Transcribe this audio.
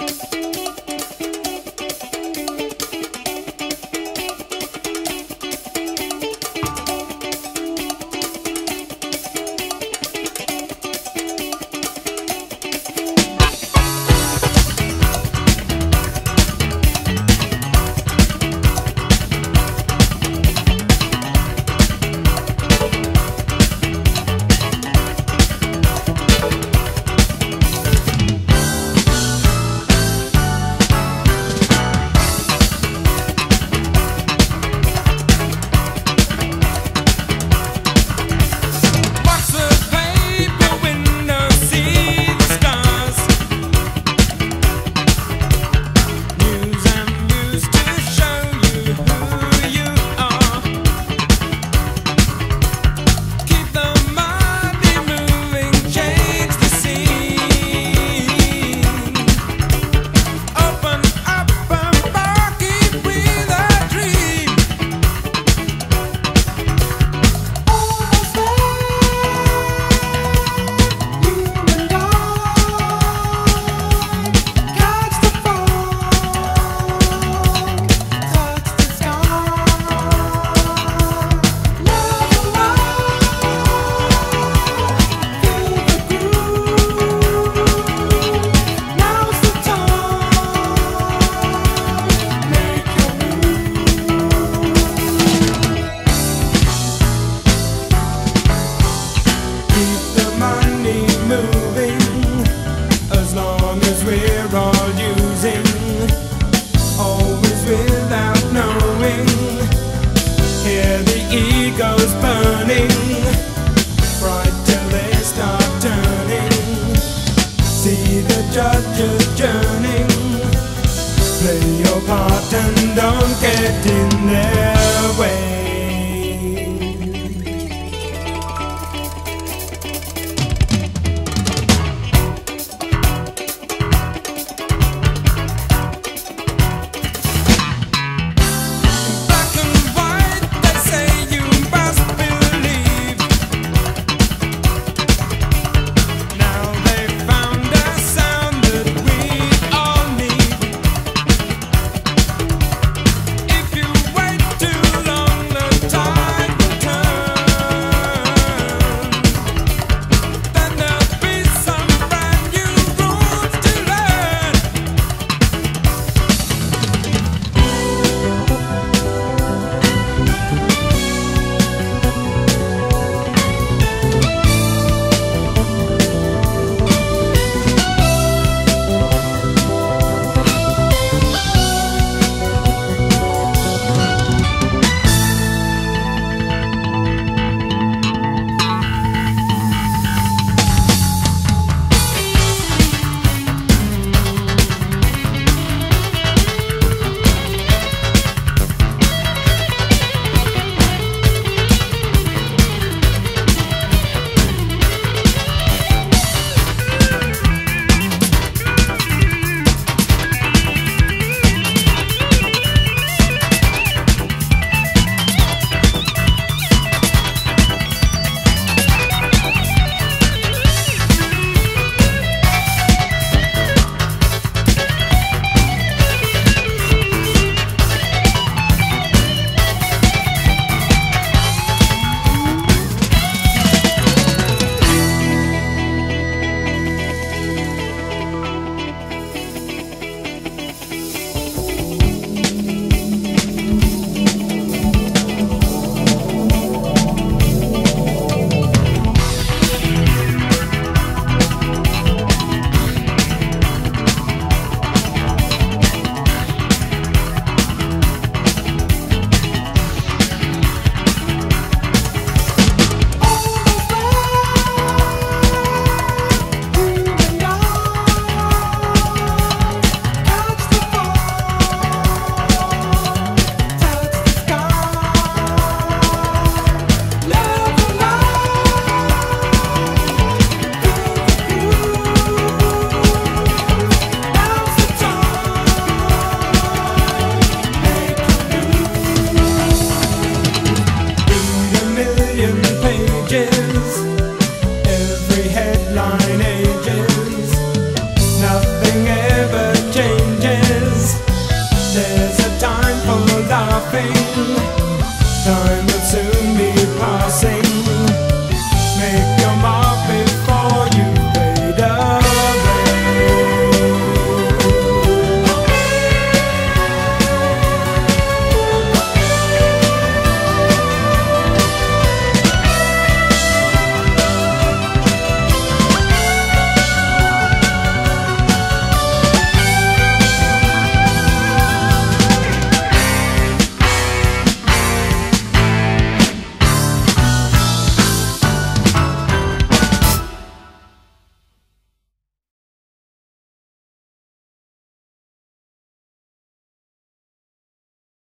If you wait too long, the time will soon be passing.